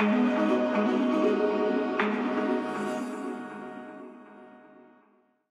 Música